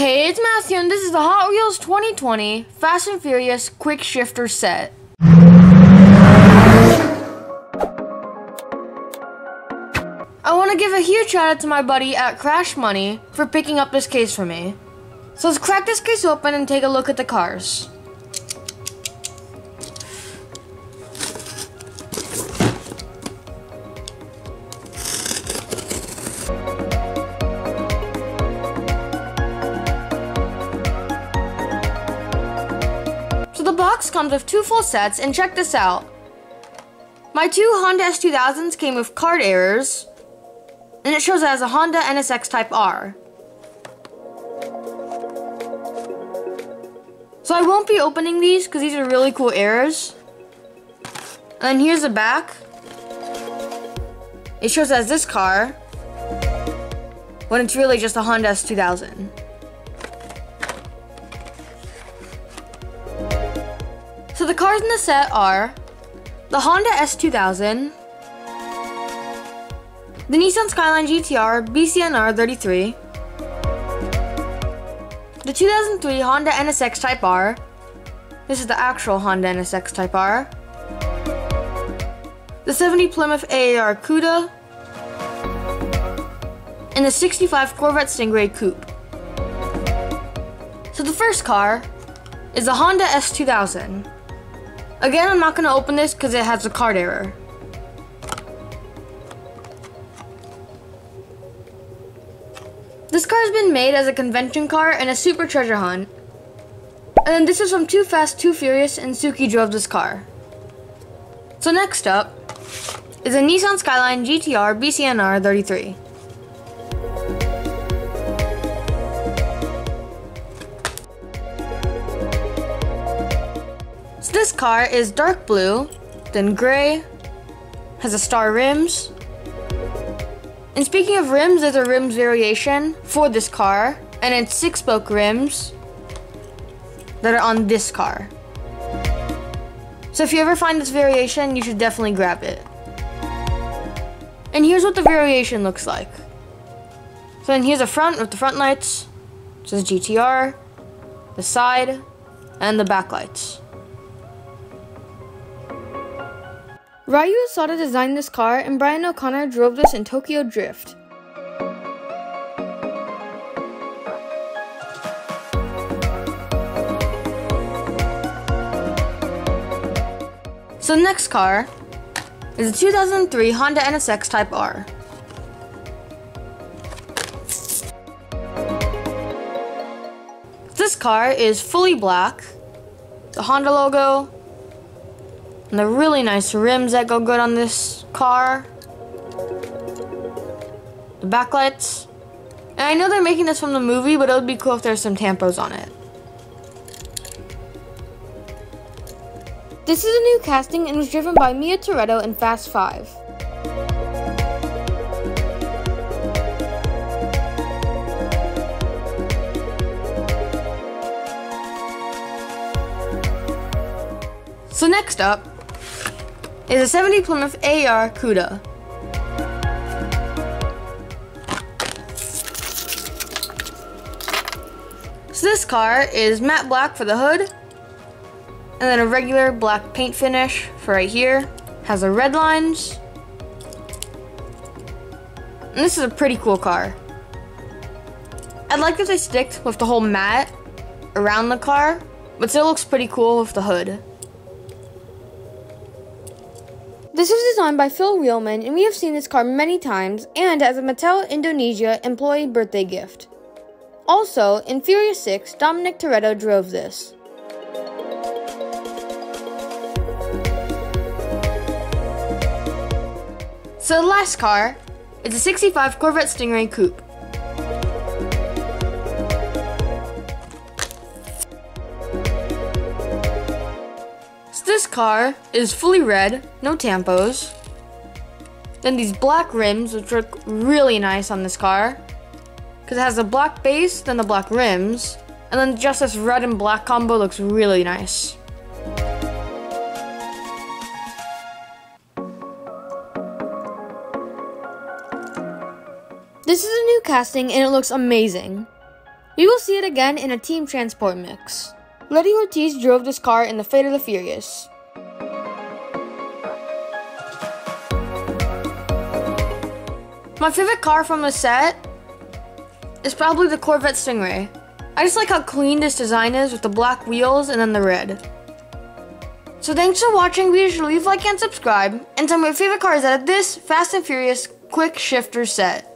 Hey, it's Matthew, and this is the Hot Wheels 2020 Fast and Furious Quick Shifter set. I want to give a huge shout out to my buddy at Crash Money for picking up this case for me. So let's crack this case open and take a look at the cars. Comes with two full sets, and check this out. My two Honda S2000s came with card errors, and it shows it as a Honda NSX Type R. So I won't be opening these because these are really cool errors. And here's the back. It shows as this car, when it's really just a Honda S2000. The cars in the set are the Honda S2000, the Nissan Skyline GTR BCNR 33, the 2003 Honda NSX Type R, this is the actual Honda NSX Type R, the 70 Plymouth AAR Cuda, and the 65 Corvette Stingray Coupe. So the first car is the Honda S2000. Again, I'm not going to open this because it has a card error. This car has been made as a convention car and a super treasure hunt. And then this is from Too Fast, Too Furious, and Suki drove this car. So next up is a Nissan Skyline GTR BCNR 33. This car is dark blue, then gray, has a star rims. And speaking of rims, there's a rims variation for this car, and it's six spoke rims that are on this car. So if you ever find this variation, you should definitely grab it. And here's what the variation looks like. So then here's the front with the front lights, it says GTR, the side, and the back lights. Ryu Asada designed this car, and Brian O'Connor drove this in Tokyo Drift. So the next car is a 2003 Honda NSX Type R. This car is fully black, the Honda logo, and the really nice rims that go good on this car. The backlights. And I know they're making this from the movie, but it would be cool if there's some tampos on it. This is a new casting and was driven by Mia Toretto in Fast 5. So next up is a 70 Plymouth AR Cuda. So this car is matte black for the hood, and then a regular black paint finish for right here. Has the red lines. And this is a pretty cool car. I'd like if they stick with the whole matte around the car, but still looks pretty cool with the hood. This was designed by Phil Riehlman, and we have seen this car many times and as a Mattel Indonesia employee birthday gift. Also, in Furious 6, Dominic Toretto drove this. So the last car is a 65 Corvette Stingray Coupe. This car is fully red, no tampos. Then these black rims, which look really nice on this car. Because it has a black base, then the black rims. And then just this red and black combo looks really nice. This is a new casting and it looks amazing. We will see it again in a team transport mix. Letty Ortiz drove this car in the Fate of the Furious. My favorite car from the set is probably the Corvette Stingray. I just like how clean this design is with the black wheels and then the red. So thanks for watching, be sure to leave like and subscribe, and tell me your favorite cars out of this Fast and Furious Quick Shifter set.